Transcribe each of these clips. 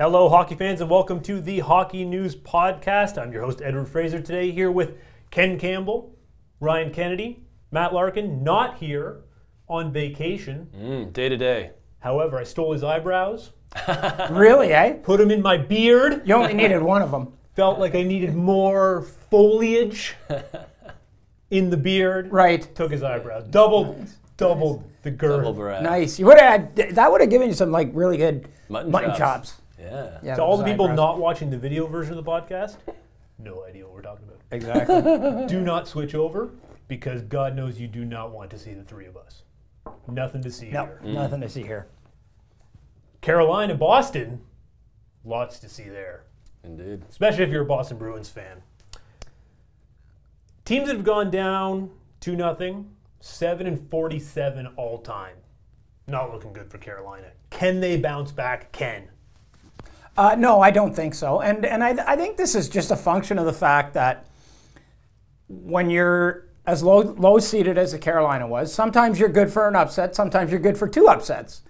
Hello, hockey fans, and welcome to the Hockey News Podcast. I'm your host, Edward Fraser, today here with Ken Campbell, Ryan Kennedy, Matt Larkin, not here on vacation. Mm, day to day. However, I stole his eyebrows, Really, eh? put them in my beard, You only needed one of them. felt like I needed more foliage in the beard. Right. Took his eyebrows, doubled, doubled the girth. Double breath. Nice. You would have that would have given you some like really good Mutton mutton chops. chops. Yeah. Yeah. To all the people eyebrows. not watching the video version of the podcast, no idea what we're talking about. exactly. do not switch over because God knows you do not want to see the three of us. Nothing to see no, here. Mm. nothing to see here. Carolina, Boston, lots to see there, Indeed. especially if you're a Boston Bruins fan. Teams that have gone down 2 nothing, 7 and 47 all time. Not looking good for Carolina. Can they bounce back? Can. Uh, no, I don't think so. And and I, I think this is just a function of the fact that when you're as low low seated as the Carolina was, sometimes you're good for an upset, sometimes you're good for two upsets.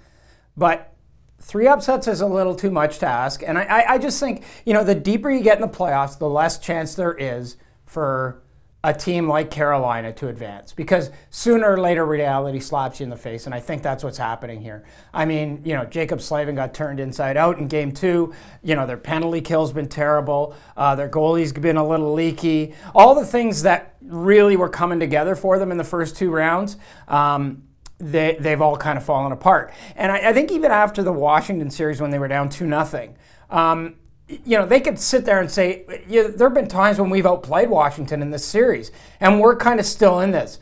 But three upsets is a little too much to ask. And I, I, I just think, you know, the deeper you get in the playoffs, the less chance there is for a team like Carolina to advance because sooner or later reality slaps you in the face, and I think that's what's happening here. I mean, you know, Jaccob Slavin got turned inside out in game two. You know, their penalty kill's been terrible. Uh, their goalie's been a little leaky. All the things that really were coming together for them in the first two rounds. Um, they, they've all kind of fallen apart. And I, I think even after the Washington series when they were down 2 nothing, um, you know, they could sit there and say, yeah, there have been times when we've outplayed Washington in this series, and we're kind of still in this.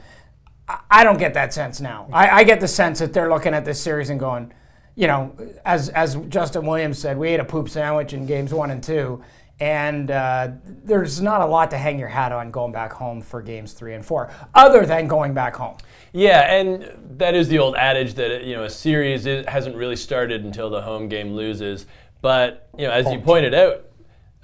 I, don't get that sense now. I, I get the sense that they're looking at this series and going, you know, as, as Justin Williams said, we ate a poop sandwich in games one and two. And uh, there's not a lot to hang your hat on going back home for games three and four, other than going back home. Yeah, and that is the old adage that you know a series hasn't really started until the home game loses. But you know, as you pointed out,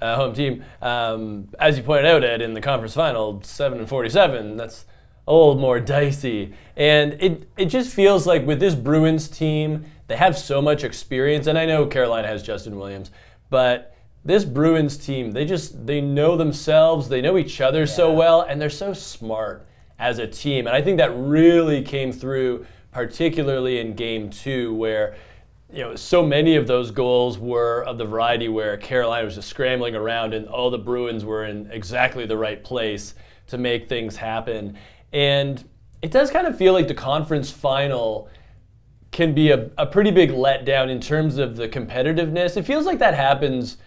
uh, home team, um, as you pointed out, Ed, in the conference final, seven and forty-seven. That's a little more dicey, and it it just feels like with this Bruins team, they have so much experience, and I know Carolina has Justin Williams, but this Bruins team, they just they know themselves, they know each other so well, and they're so smart as a team. And I think that really came through, particularly in game two, where you know so many of those goals were of the variety where Carolina was just scrambling around, and all the Bruins were in exactly the right place to make things happen. And it does kind of feel like the conference final can be a, a pretty big letdown in terms of the competitiveness. It feels like that happens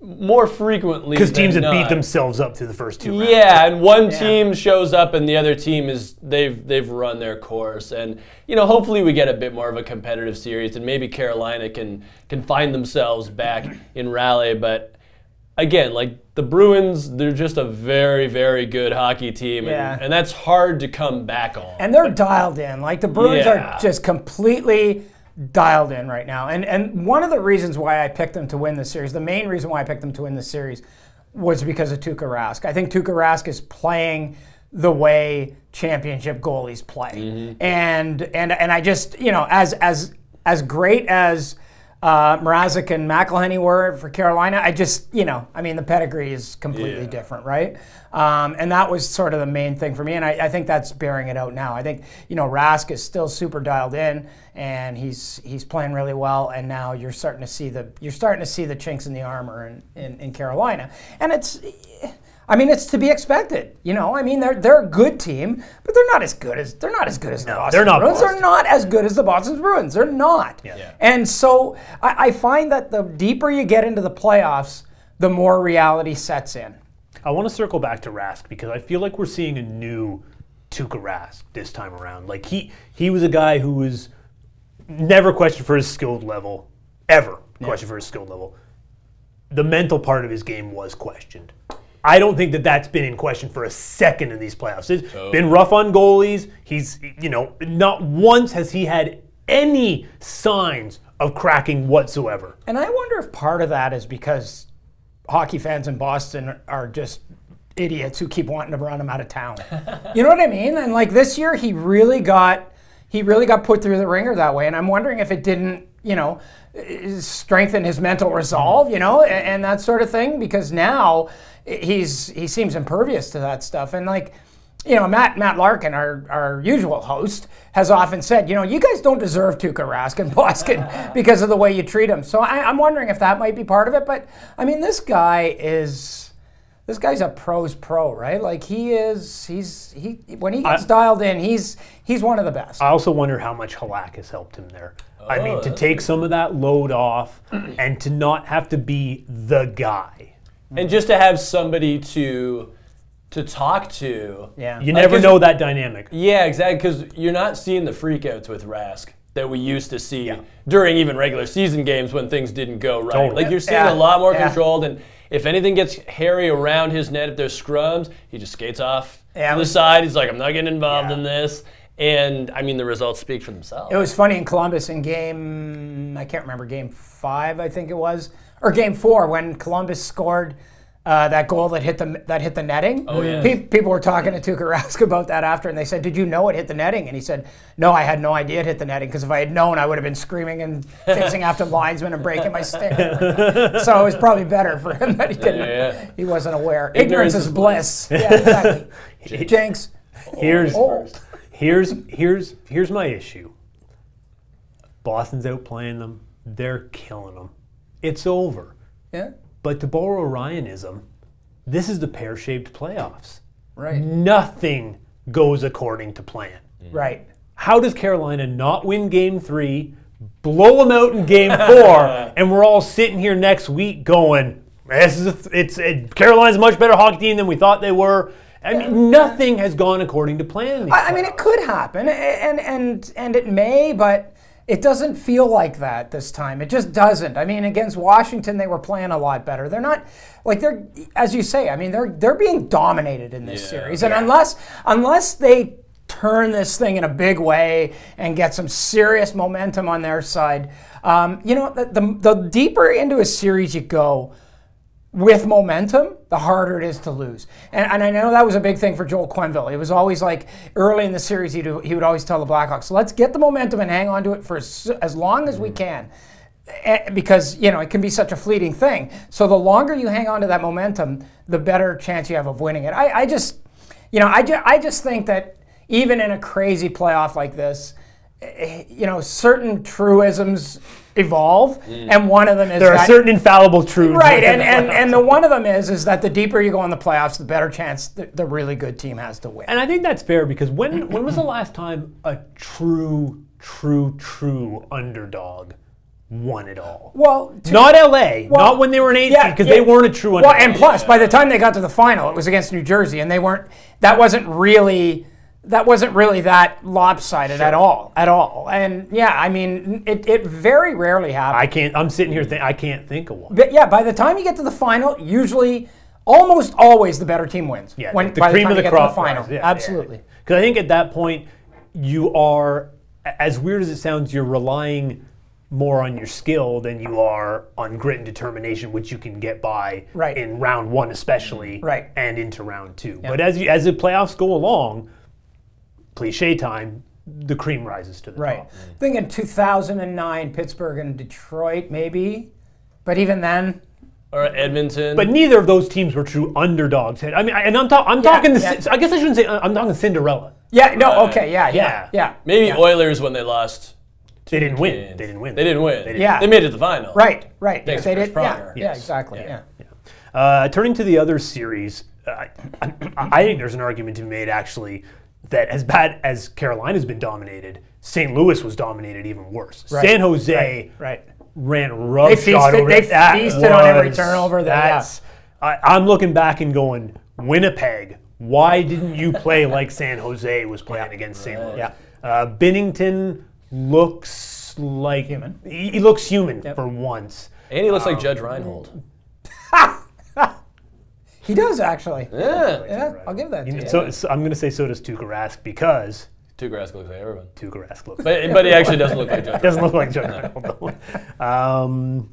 more frequently Because teams than have beat themselves up through the first two rounds. Yeah, and one team shows up and the other team is they've they've run their course. And you know, hopefully we get a bit more of a competitive series and maybe Carolina can can find themselves back in rally, but again, like the Bruins, they're just a very, very good hockey team, Yeah. and, and that's hard to come back on. and they're dialed in. Like the Bruins Yeah. are just completely dialed in right now. And and one of the reasons why I picked them to win this series, the main reason why I picked them to win this series, was because of Tuukka Rask. I think Tuukka Rask is playing the way championship goalies play, mm-hmm. and and and I just you know as as as great as. Uh, Mrazek and McElhinney were for Carolina. I just, you know, I mean, the pedigree is completely Yeah. different, right? Um, and that was sort of the main thing for me, and I, I think that's bearing it out now. I think you know Rask is still super dialed in, and he's he's playing really well. And now you're starting to see the you're starting to see the chinks in the armor in, in, in Carolina, and it's. I mean, it's to be expected. You know, I mean, they're they're a good team, but they're not as good as they're not as good as the Boston they're not Bruins. Boston. They're not as good as the Boston Bruins. They're not. Yeah. And so I, I find that the deeper you get into the playoffs, the more reality sets in. I want to circle back to Rask because I feel like we're seeing a new Tuukka Rask this time around. Like he he was a guy who was never questioned for his skilled level, ever questioned for his skilled level. The mental part of his game was questioned. I don't think that that's been in question for a second in these playoffs. It's oh. been rough on goalies. He's you know not once has he had any signs of cracking whatsoever. And I wonder if part of that is because hockey fans in Boston are just idiots who keep wanting to run him out of town. you know what I mean? And like this year, he really got he really got put through the ringer that way. And I'm wondering if it didn't you know, strengthen his mental resolve, you know, and, and that sort of thing. Because now he's he seems impervious to that stuff, and like you know, Matt Matt Larkin, our, our usual host, has often said, you know, you guys don't deserve Tuukka Rask and Boskin because of the way you treat him. So I, I'm wondering if that might be part of it. But I mean, this guy is this guy's a pro's pro, right? Like he is. He's he when he gets I- dialed in, he's he's one of the best. I also wonder how much Halak has helped him there. I mean, to oh. take some of that load off and to not have to be the guy. and just to have somebody to to talk to. yeah. You Like, never is know that dynamic. Yeah, exactly. Because you're not seeing the freakouts with Rask that we used to see during even regular season games when things didn't go right. Totally. Like you're seeing Yeah, a lot more yeah. controlled, and if anything gets hairy around his net, if there's scrums, he just skates off Yeah, to the was- side. He's like, I'm not getting involved Yeah. in this. And I mean, the results speak for themselves. It was funny in Columbus in game, I can't remember, game five, I think it was, or game four when Columbus scored uh, that goal that hit the that hit the netting. Oh, yeah. Pe- people were talking to Tuukka Rask about that after, and they said, "Did you know it hit the netting?" And he said, "No, I had no idea it hit the netting because if I had known, I would have been screaming and chasing after linesmen and breaking my stick." so it was probably better for him that he didn't. Yeah, yeah. He wasn't aware. Ignorance Ignorance, is is bliss. yeah, exactly. Jinx. Here's Oh. Here's here's here's my issue. Boston's outplaying them. They're killing them. It's over. Yeah. But to borrow Ryanism, this is the pear-shaped playoffs. Right. Nothing goes according to plan. Right. How does Carolina not win game three, blow them out in game four, and we're all sitting here next week going, this is a, it's it, Carolina's a much better hockey team than we thought they were. I mean, nothing has gone according to plan. I I mean, it could happen, and and and it may, but it doesn't feel like that this time. It just doesn't. I mean, against Washington, they were playing a lot better. They're not like they're, as you say. I mean, they're they're being dominated in this Yeah. series, and unless unless they turn this thing in a big way and get some serious momentum on their side, um, you know, the, the the deeper into a series you go with momentum, the harder it is to lose. And, and I know that was a big thing for Joel Quenneville. It was always like early in the series, he'd, he would always tell the Blackhawks, let's get the momentum and hang on to it for as, as long as we can. Eh, Because, you know, it can be such a fleeting thing. So the longer you hang on to that momentum, the better chance you have of winning it. I, I just, you know, I, ju- I just think that even in a crazy playoff like this, eh, you know, certain truisms evolve, mm. and one of them is There are that- certain infallible truths. Right, and, the and, and the one of them is is that the deeper you go in the playoffs, the better chance the, the really good team has to win. And I think that's fair because when when was the last time a true, true, true underdog won it all? Well, to- Not LA, well, not when they were an eight yeah, seed because yeah. they weren't a true well, underdog. and plus, by the time they got to the final, it was against New Jersey, and they weren't. That wasn't really. That wasn't really that lopsided at all, at all. And yeah, I mean, it, it very rarely happens. I can't. I'm sitting here thinking I can't think of one. But yeah, by the time you get to the final, usually, almost always, the better team wins. Yeah, when, the cream time of the you get crop. to the final, yeah, absolutely. Because I think at that point you are, as weird as it sounds, you're relying more on your skill than you are on grit and determination, which you can get by Right. in round one, especially, Right. and into round two. But as you, as the playoffs go along, cliche time, the cream rises to the Right. top. I think in 2009, Pittsburgh and Detroit, maybe. But even then, or Edmonton. But neither of those teams were true underdogs. I mean, and I'm, ta- I'm talking. The, yeah. I guess I shouldn't say. I'm talking Cinderella. yeah, no, okay, yeah, Yeah. yeah, yeah. maybe yeah. Oilers when they lost. They didn't win. Kings. They didn't win. They didn't win. didn't. Yeah. They made it to the final. Right, right. Thanks, they Chris did, yeah, Pronger. yeah, Yes. exactly, Yeah. yeah. Uh, turning to the other series, uh, I, I, I think there's an argument to be made actually that as bad as Carolina's been dominated, St. Louis was dominated even worse. Right, San Jose Right. ran They roughshod feasted- over they. That feasted on every turnover that- yeah. That's, I, I'm looking back and going, Winnipeg, why didn't you play like San Jose was playing against St. Louis? Yeah. Uh, Binnington looks like Human. He, he looks human for once. And he looks Um, like Judge Reinhold. He does, actually. Yeah. Yeah, I'll give that to you. So, so I'm going to say so does Tuukka Rask because Tuukka Rask looks like everyone. Tuukka Rask looks. But, but he actually doesn't look like Judge doesn't look like Jordan Um,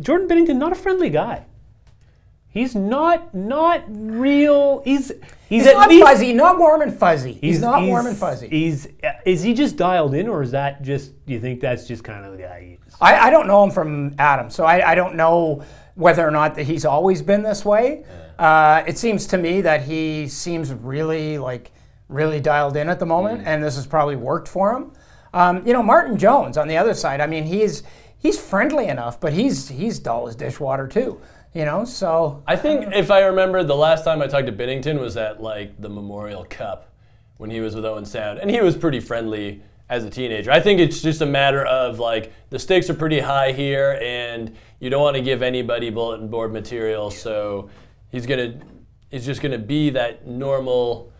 Jordan Binnington, not a friendly guy. He's not not real. He's he's, He's at not least fuzzy, not warm and fuzzy. He's, not warm and fuzzy. He's is he just dialed in, or is that just? Do you think that's just kind of the guy he is? I, I don't know him from Adam, so I, I don't know whether or not that he's always been this way. Uh, it seems to me that he seems really like really dialed in at the moment, and this has probably worked for him. Um, you know, Martin Jones on the other side. I mean, he's he's friendly enough, but he's he's dull as dishwater too. You know, so I think if I remember, the last time I talked to Binnington was at like the Memorial Cup when he was with Owen Sound, and he was pretty friendly as a teenager. I think it's just a matter of like the stakes are pretty high here, and you don't want to give anybody bulletin board material, so he's gonna he's just gonna be that normal,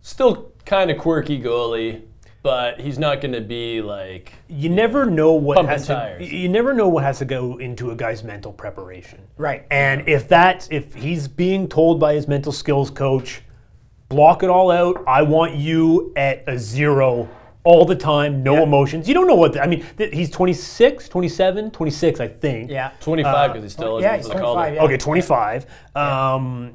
still kind of quirky goalie, but he's not gonna be like You never know what Pumping has to. tires. You never know what has to go into a guy's mental preparation. right. And if that's if he's being told by his mental skills coach, block it all out. I want you at a zero all the time, no emotions. You don't know what the, I mean. Th- he's 26, 27, 26, I think. yeah. 25 because he's still yeah, he's for 25, yeah. Okay, 25. Um,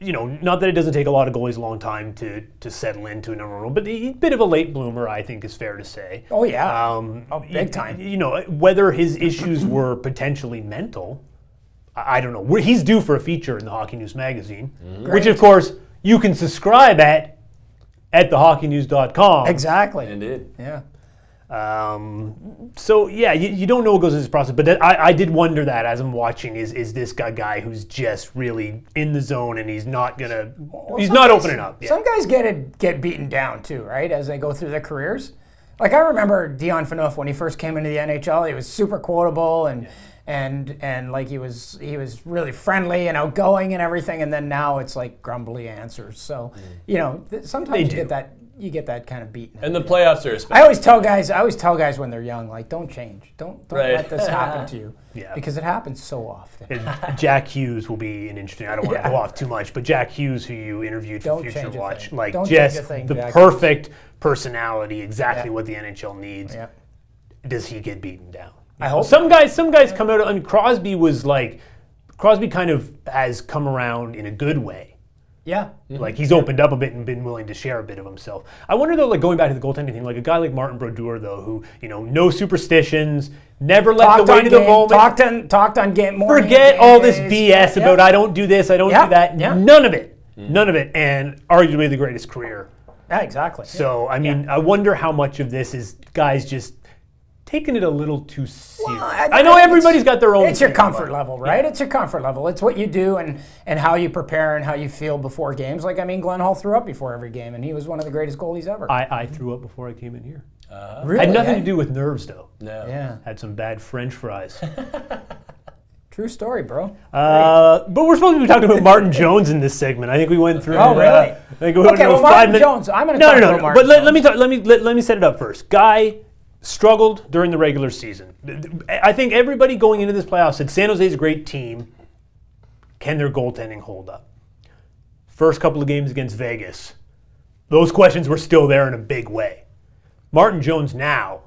you know, not that it doesn't take a lot of goalies a long time to to settle into a number one, but a bit of a late bloomer, I think, is fair to say. Oh yeah. Um, Oh, big time. You know, whether his issues were potentially mental, I I don't know. We're- He's due for a feature in the Hockey News magazine, which, of course, you can subscribe at at thehockeynews.com. exactly. Indeed. Yeah. Um, so yeah, you, you don't know what goes into this process, but that, I, I did wonder that as I'm watching is is this guy guy who's just really in the zone and he's not gonna he's not guys- opening up. Yeah. Some guys get it, get beaten down too, right? As they go through their careers. Like I remember Dion Phaneuf when he first came into the NHL, he was super quotable and and and like he was he was really friendly and outgoing and everything. And then now it's like grumbly answers. So mm. you know th- sometimes you do. get that you get that kind of beaten. And the playoffs are especially. I always tell guys, I always tell guys when they're young, like don't change, don't don't Right. let this happen to you, Yeah. because it happens so often. And Jack Hughes will be an interesting. I don't want to Yeah. go off too much, but Jack Hughes, who you interviewed for Don't Future change a Watch, thing. like Don't change just a thing, the Jack perfect personality, exactly Yeah. what the NHL needs. Yeah. Does he get beaten down? I hope Some guys, some guys come out. I mean, Crosby was like, Crosby kind of has come around in a good way. Yeah. Mm-hmm. Like he's opened up a bit and been willing to share a bit of himself. I wonder though, like going back to the goaltending thing, like a guy like Martin Brodeur though, who you know, no superstitions, never let Talked the weight on of the game, moment. talked on talked on game morning Forget game all this. BS Yeah, about. I don't do this, I don't Yeah, do that. yeah. None of it. Mm. None of it. And arguably the greatest career. Yeah, exactly. So I mean, I wonder how much of this is guys just taking it a little too serious. I- I, know everybody's got their own. It's your comfort level, right? It's your comfort level. It's what you do and and how you prepare and how you feel before games. Like I mean, Glenn Hall threw up before every game, and he was one of the greatest goalies ever. I, I threw up before I came in here. really? Had nothing to do with nerves though. no. Yeah, Had some bad French fries. true story, bro. Uh, but we're supposed to be talking about Martin Jones in this segment. I think we went through. Oh, really? uh, I think we Okay, through well, five Martin minutes. Jones. I'm gonna no, talk no, no, about no. Martin But let, let me Jones. talk, let me let, let me set it up first. Guy struggled during the regular season. I think everybody going into this playoff said San Jose's a great team. Can their goaltending hold up? First couple of games against Vegas, those questions were still there in a big way. Martin Jones now,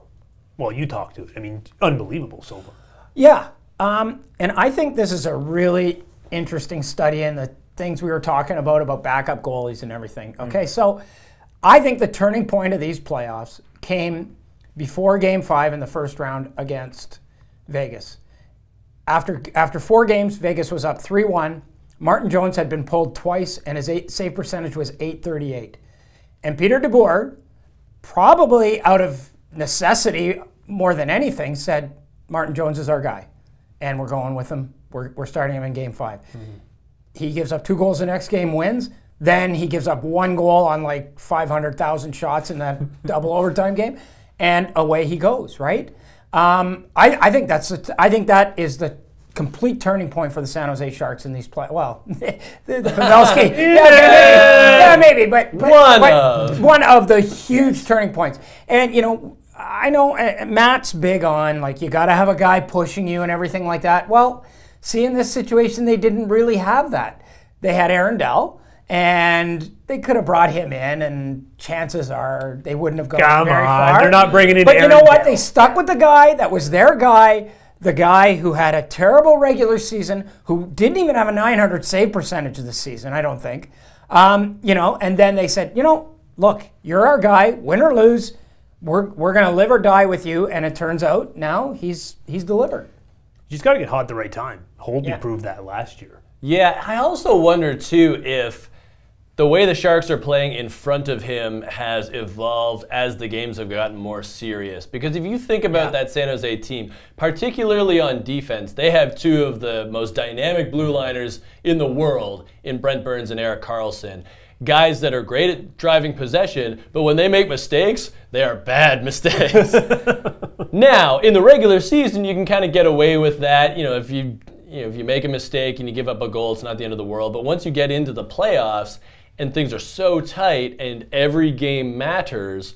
well, you talked to it. I mean, unbelievable so far. Yeah, um, and I think this is a really interesting study in the things we were talking about about backup goalies and everything. Okay, so I think the turning point of these playoffs came before Game Five in the first round against Vegas. After after four games, Vegas was up three one. Martin Jones had been pulled twice, and his eight, save percentage was eight thirty eight. And Peter DeBoer, probably out of necessity more than anything, said Martin Jones is our guy, and we're going with him. We're, we're starting him in Game 5 He gives up two goals the next game, wins. Then he gives up one goal on like 500,000 shots in that double overtime game, and away he goes. Right? Um, I, I think that's the, I think that is the complete turning point for the San Jose Sharks in these play. Well, the, the Pavelski, yeah, maybe, yeah, maybe, but, but One but of. one of the huge turning points. And you know, I know uh, Matt's big on like you got to have a guy pushing you and everything like that. Well, see, in this situation, they didn't really have that. They had Aaron Dell, and they could have brought him in, and chances are they wouldn't have gone Come very on, far. they're not bringing in But you know what? Dell. They stuck with the guy that was their guy. the guy who had a terrible regular season, who didn't even have a 900 save percentage this season, I don't think. Um, you know, and then they said, you know, look, you're our guy, win or lose, we're, we're going to live or die with you. And it turns out now he's he's delivered. You just got to get hot at the right time. Holtby Yeah. proved that last year. Yeah, I also wonder too if the way the Sharks are playing in front of him has evolved as the games have gotten more serious. Because if you think about that San Jose team, particularly on defense, they have two of the most dynamic blue liners in the world in Brent Burns and Erik Karlsson. Guys that are great at driving possession, but when they make mistakes, they are bad mistakes. Now, in the regular season, you can kind of get away with that. You know, if you you know if you make a mistake and you give up a goal, it's not the end of the world. But once you get into the playoffs and things are so tight and every game matters,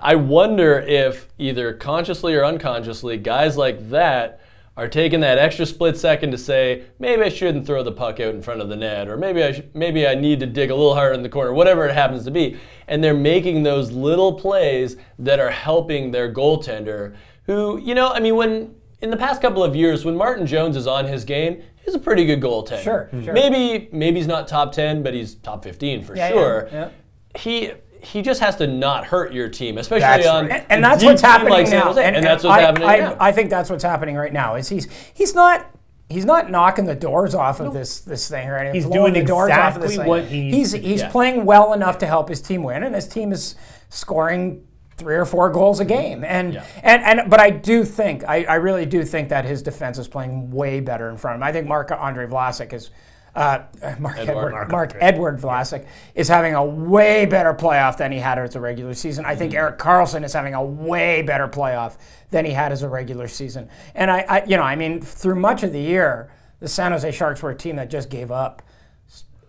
I wonder if either consciously or unconsciously, guys like that are taking that extra split second to say, maybe I shouldn't throw the puck out in front of the net, or maybe I maybe I need to dig a little harder in the corner, whatever it happens to be, and they're making those little plays that are helping their goaltender. Who, you know, I mean, when in the past couple of years, when Martin Jones is on his game, he's a pretty good goaltender. Sure, hmm. sure. Maybe maybe he's not top ten, but he's top fifteen for Yeah, yeah, sure. yeah. He. He just has to not hurt your team, especially That's on right. and, and that's what's happening like now. Jose, and, that's what's I, happening I, now. I think that's what's happening right now. Is he's he's not he's not knocking the doors off of this this thing or anything. He's doing the doors off of this exactly thing. what he- he's he's Yeah. playing well enough to help his team win, and his team is scoring three or four goals a game. And Yeah. and and but I do think I, I really do think that his defense is playing way better in front of him. I think Mark Andre Vlasic is. Uh, Mark Edward. Edward, Mark Mark, Edward Vlasic is having a way better playoff than he had as a regular season. I Mm-hmm. think Erik Karlsson is having a way better playoff than he had as a regular season. And I, I, you know, I mean, through much of the year, the San Jose Sharks were a team that just gave up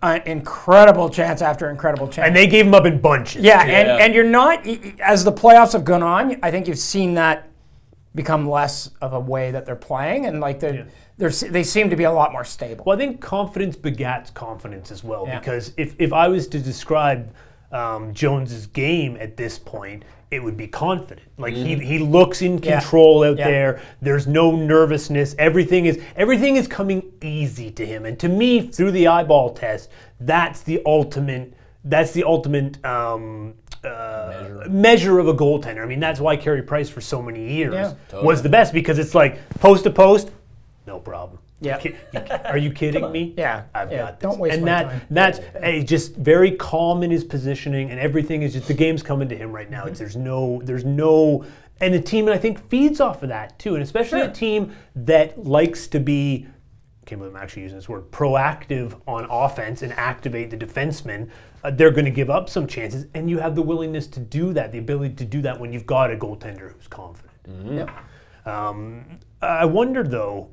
an incredible chance after incredible chance. And they gave him up in bunches. yeah, Yeah. and and you're not as the playoffs have gone on. I think you've seen that become less of a way that they're playing, and like they they're they seem to be a lot more stable. Well, I think confidence begats confidence as well. Yeah. Because if, if I was to describe um, Jones's game at this point, it would be confident. Like he, he looks in Yeah. control out Yeah. there. There's no nervousness. Everything is everything is coming easy to him. And to me, through the eyeball test, that's the ultimate. That's the ultimate. Um, uh, measure. of a goaltender. I mean, that's why Carey Price for so many years Yeah. was the best because it's like post to post, no problem. Yeah. Are you kidding me? Yeah, I've yeah, got this. don't waste and that, time. That's eh, just very calm in his positioning, and everything is just the game's coming to him right now. It's, there's no, there's no, and the team and I think feeds off of that too, and especially a team that likes to be. I Can't believe I'm actually using this word. Proactive on offense and activate the defensemen. Uh, they're going to give up some chances, and you have the willingness to do that, the ability to do that when you've got a goaltender who's confident. Yep. Um, I wonder though,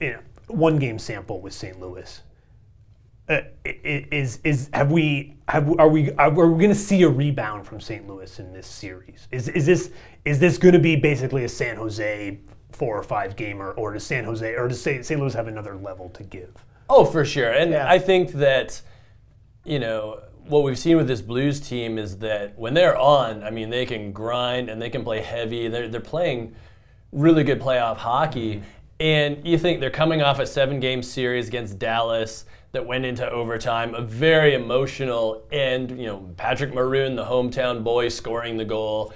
you know, one game sample with St. Louis. Uh, is is have we have are we are we going to see a rebound from St. Louis in this series? Is is this is this going to be basically a San Jose four or five gamer, or does San Jose or does St. St. Louis have another level to give? Oh, for sure. And Yeah. I think that, you know, what we've seen with this Blues team is that when they're on, I mean, they can grind and they can play heavy. They're, they're playing really good playoff hockey. And you think they're coming off a seven game series against Dallas that went into overtime, a very emotional end. You know, Patrick Maroon, the hometown boy, scoring the goal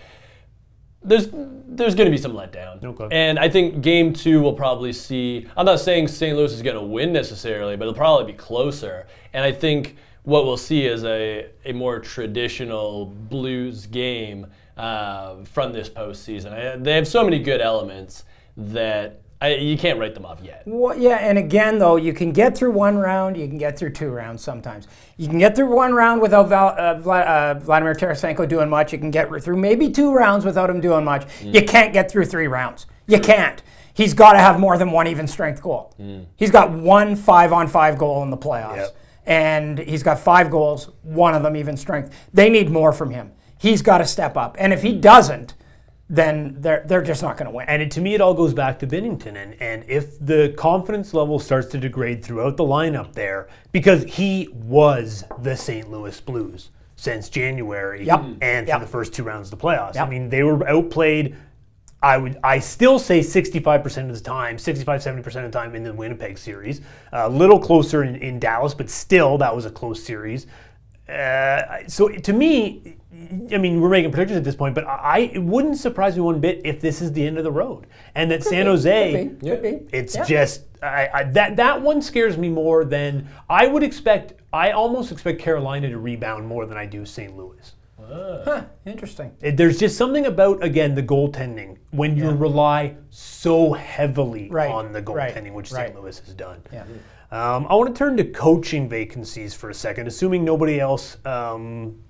there's there's going to be some letdown. Okay. And I think game two will probably see. I'm not saying St. Louis is going to win necessarily, but it'll probably be closer. And I think what we'll see is a, a more traditional Blues game uh, from this postseason. I, they have so many good elements that I, you can't write them off yet. Well, yeah, and again, though, you can get through one round, you can get through two rounds sometimes. You can get through one round without Val, uh, Vla, uh, Vladimir Tarasenko doing much. You can get through maybe two rounds without him doing much. You can't get through three rounds. You can't. He's got to have more than one even strength goal. He's got one five on five goal in the playoffs. Yep. And he's got five goals, one of them even strength. They need more from him. He's got to step up. And if he doesn't, then they're, they're just not going to win. And it, to me, it all goes back to Binnington. And, and if the confidence level starts to degrade throughout the lineup there, because he was the St. Louis Blues since January Yep. and Yep. for the first two rounds of the playoffs. Yep. I mean, they were outplayed I would I still say 65% of the time, 65 70% of the time in the Winnipeg series. A little closer in, in Dallas, but still that was a close series. Uh, so to me, I mean, we're making predictions at this point, but I it wouldn't surprise me one bit if this is the end of the road, and that San be, Jose, could be, could be. it's Yeah. just I, I, that that one scares me more than I would expect. I almost expect Carolina to rebound more than I do St. Louis. Huh, interesting. It- There's just something about again the goaltending when you rely so heavily Right, on the right, goaltending, which right. St. Louis has done. Yeah. Um, I want to turn to coaching vacancies for a second, assuming nobody else um,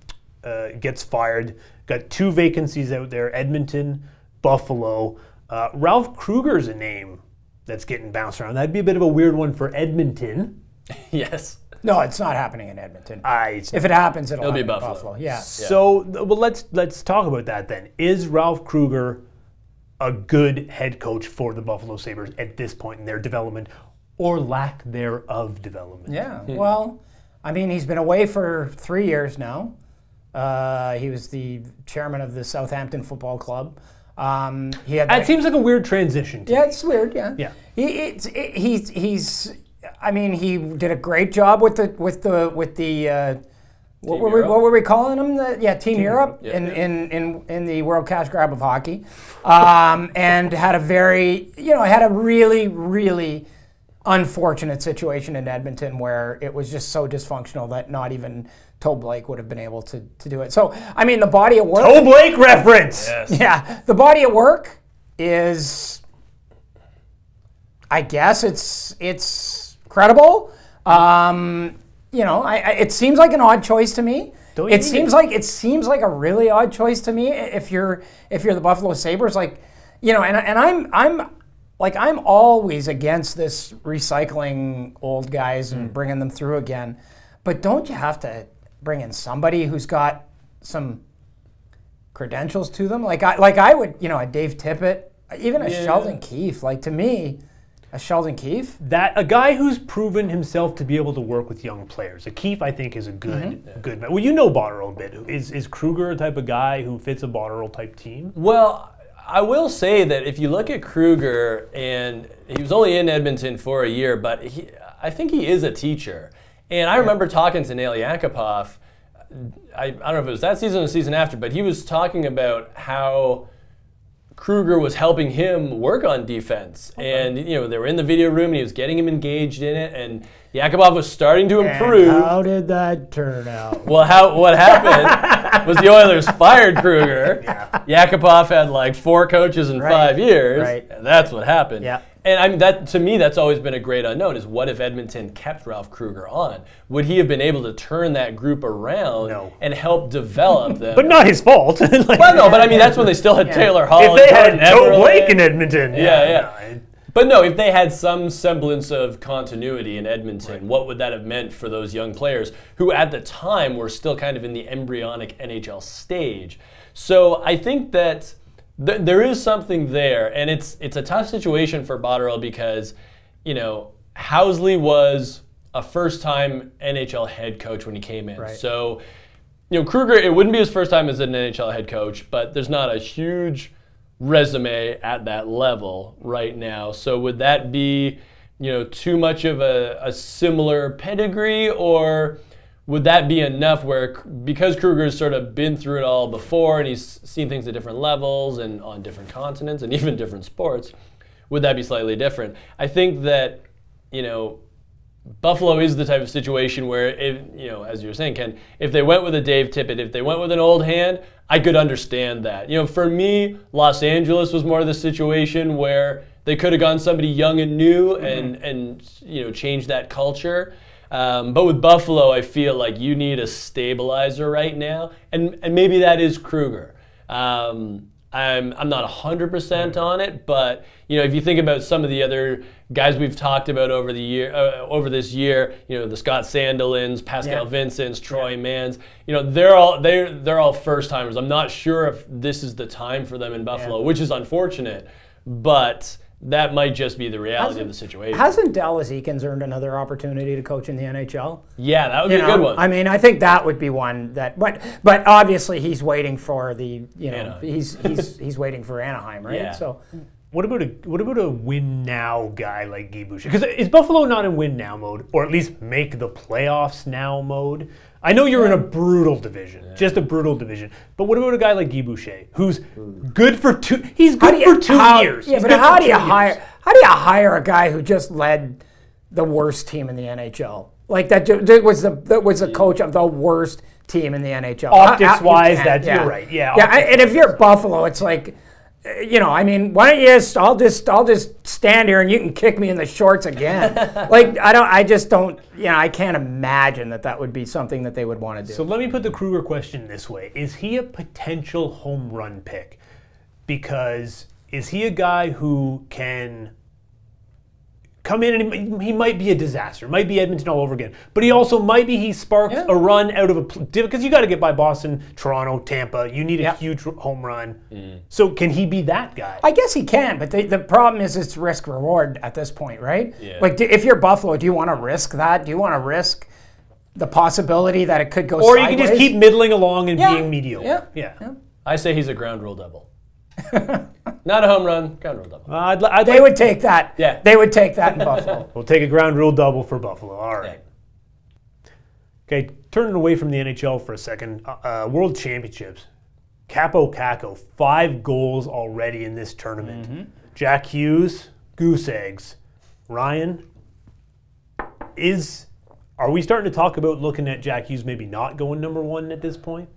uh, gets fired. Got two vacancies out there: Edmonton, Buffalo. Uh, Ralph Krueger's a name that's getting bounced around. That'd be a bit of a weird one for Edmonton. yes. No, it's not happening in Edmonton. I, if it happens, it'll, It'll be happen in Buffalo. Buffalo. Yeah. So, well, let's let's talk about that then. Is Ralph Krueger a good head coach for the Buffalo Sabres at this point in their development, or lack thereof development? Yeah. Well, I mean, he's been away for three years now. Uh, he was the chairman of the Southampton Football Club. Um, he had That that- seems like a weird transition. To Yeah, me. it's weird. Yeah. Yeah. He it's it, he's he's. I mean, he did a great job with the with the with the. Uh, what were, we, what were we calling him? The, yeah, Team, Europe Yeah, in, yeah. In, in in the World Cash Grab of hockey, um, and had a very you know had a really really unfortunate situation in Edmonton where it was just so dysfunctional that not even Toe Blake would have been able to, to do it. So I mean, the body of work. Oh, Blake reference. Yeah, the body of work is, I guess it's it's credible. Um, you know, I, I, it seems like an odd choice to me. Don't it think seems like it seems like a really odd choice to me. If you're if you're the Buffalo Sabres, like you know, and and I'm I'm like I'm always against this recycling old guys Hmm. and bringing them through again. But don't you have to bring in somebody who's got some credentials to them. Like I like I would, you know, a Dave Tippett, even a Yeah. Sheldon Keefe. Like to me, a Sheldon Keefe. That a guy who's proven himself to be able to work with young players. A Keefe, I think, is a good Mm-hmm. good. Well, you know Botterill a bit. Is is Krueger a type of guy who fits a Botterill type team? Well, I will say that if you look at Krueger, and he was only in Edmonton for a year, but he, I think he is a teacher. And I remember talking to Nail Yakupov. I, I don't know if it was that season or the season after, but he was talking about how Krueger was helping him work on defense. And, you know, they were in the video room and he was getting him engaged in it. And Yakupov was starting to improve. how did that turn out? Well, how what happened was the Oilers fired Krueger. Yakupov had like four coaches in Right, five years. right. And that's what happened. Yeah. And I mean that to me that's always been a great unknown is what if Edmonton kept Ralph Krueger on? Would he have been able to turn that group around No. and help develop them? But not his fault. Like, well, no, but I mean that's when they still had Taylor Hall. if they had Eberle. Blake in Edmonton, Yeah, yeah. I- But no, if they had some semblance of continuity in Edmonton, what would that have meant for those young players who at the time were still kind of in the embryonic NHL stage? So I think that th- there is something there, and it's it's a tough situation for Botterill because, you know, Housley was a first-time NHL head coach when he came in. Right. So, you know, Krueger, it wouldn't be his first time as an NHL head coach, but there's not a huge resume at that level right now. So would that be, you know, too much of a, a similar pedigree, or would that be enough where because Krueger's sort of been through it all before and he's seen things at different levels and on different continents and even different sports, would that be slightly different? I think that, you know, Buffalo is the type of situation where, if, you know, as you were saying, Ken, if they went with a Dave Tippett, if they went with an old hand, I could understand that. You know, for me, Los Angeles was more of the situation where they could have gone somebody young and new and and you know changed that culture. Um, but with Buffalo, I feel like you need a stabilizer right now, and and maybe that is Krueger. Um, I'm I'm not 100% on it, but you know, if you think about some of the other guys we've talked about over the year uh, over this year, you know, the Scott Sandelins, Pascal Yeah. Vincents, Troy Manns, you know, they're all they're they're all first timers. I'm not sure if this is the time for them in Buffalo, which is unfortunate, but that might just be the reality of Hasn't- the situation. Hasn't Dallas Eakins earned another opportunity to coach in the NHL? yeah, that would be You a good one. I mean, I think that would be one that, but but obviously he's waiting for the, you know, Anaheim. he's he's he's waiting for Anaheim, right? Yeah. So What about a what about a win now guy like Guy Boucher? Because is Buffalo not in win now mode, or at least make the playoffs now mode? I know you're in a brutal division, just a brutal division. But what about a guy like Guy Boucher, who's good for two? He's good you- for two how- years. Yeah, He's but how do you two years. hire? How do you hire a guy who just led the worst team in the NHL? Like that, ju- that was the that was the coach of the worst team in the NHL. Optics How- how- you wise, can't- that's- yeah. you're right. Yeah, yeah. optics And if you're Buffalo, it's like. Uh, You know, I mean, why don't you just? I'll just, I'll just stand here and you can kick me in the shorts again. like, I don't, I just don't, you know, I can't imagine that that would be something that they would want to do. So let me put the Krueger question this way: Is he a potential home run pick? Because is he a guy who can come in and he, might- be a disaster, might be Edmonton all over again, but he also might be he sparks Yeah. a run out of a because you got to get by Boston, Toronto, Tampa. You need a Yeah. huge home run. Mm. So can he be that guy? I guess he can, but the, the problem is it's risk reward at this point, right? Yeah. Like, if you're Buffalo, do you want to risk that? Do you want to risk the possibility that it could go or you can just keep middling along and Yeah. being mediocre. Yeah. yeah. I say he's a ground rule double. Not a home run, ground rule double. Uh, I'd, li- I'd They like- would take that. Yeah. They would take that in Buffalo. We'll take a ground rule double for Buffalo. All right. Okay, turning away from the NHL for a second. Uh, uh, World Championships. Kaapo Kakko, five goals already in this tournament. Jack Hughes, goose eggs. Ryan, is are we starting to talk about looking at Jack Hughes maybe not going number one at this point?